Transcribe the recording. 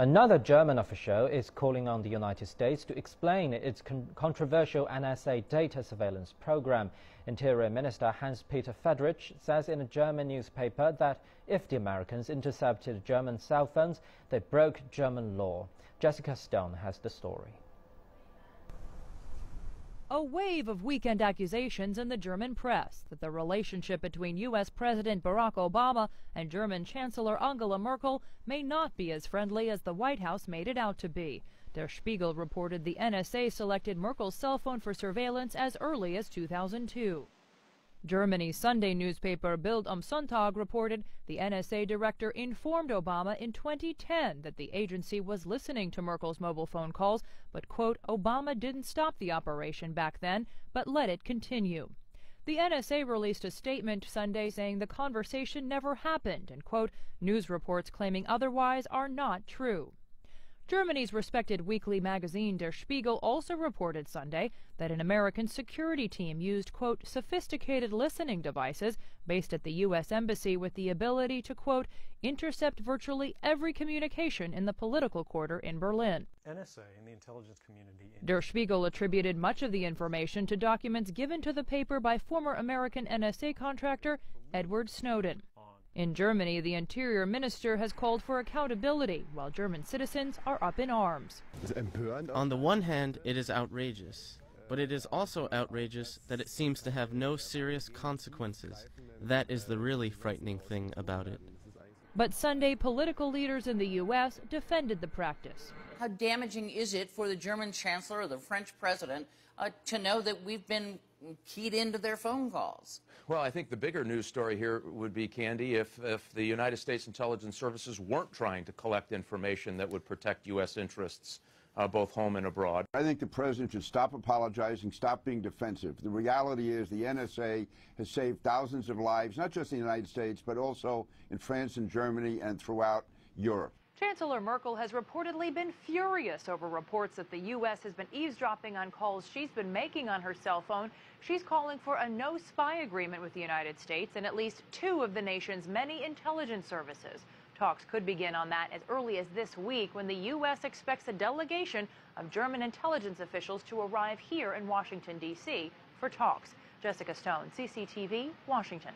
Another German official is calling on the United States to explain its con controversial NSA data surveillance program. Interior Minister Hans-Peter Friedrich says in a German newspaper that if the Americans intercepted German cell phones, they broke German law. Jessica Stone has the story. A wave of weekend accusations in the German press that the relationship between U.S. President Barack Obama and German Chancellor Angela Merkel may not be as friendly as the White House made it out to be. Der Spiegel reported the NSA selected Merkel's cell phone for surveillance as early as 2002. Germany's Sunday newspaper Bild am Sonntag reported the NSA director informed Obama in 2010 that the agency was listening to Merkel's mobile phone calls, but, quote, Obama didn't stop the operation back then, but let it continue. The NSA released a statement Sunday saying the conversation never happened, and, quote, news reports claiming otherwise are not true. Germany's respected weekly magazine Der Spiegel also reported Sunday that an American security team used, quote, sophisticated listening devices based at the U.S. Embassy with the ability to, quote, intercept virtually every communication in the political quarter in Berlin. NSA and the intelligence community. Der Spiegel attributed much of the information to documents given to the paper by former American NSA contractor Edward Snowden. In Germany, the interior minister has called for accountability, while German citizens are up in arms. On the one hand, it is outrageous, but it is also outrageous that it seems to have no serious consequences. That is the really frightening thing about it. But Sunday, political leaders in the U.S. defended the practice. How damaging is it for the German chancellor or the French president uh, to know that we've been keyed into their phone calls. Well, I think the bigger news story here would be, Candy, if, if the United States intelligence services weren't trying to collect information that would protect U.S. interests. Uh, both home and abroad. I think the president should stop apologizing, stop being defensive. The reality is the NSA has saved thousands of lives, not just in the United States, but also in France and Germany and throughout Europe. Chancellor Merkel has reportedly been furious over reports that the U.S. has been eavesdropping on calls she's been making on her cell phone. She's calling for a no spy agreement with the United States and at least two of the nation's many intelligence services. Talks could begin on that as early as this week when the U.S. expects a delegation of German intelligence officials to arrive here in Washington, D.C. for talks. Jessica Stone, CCTV, Washington.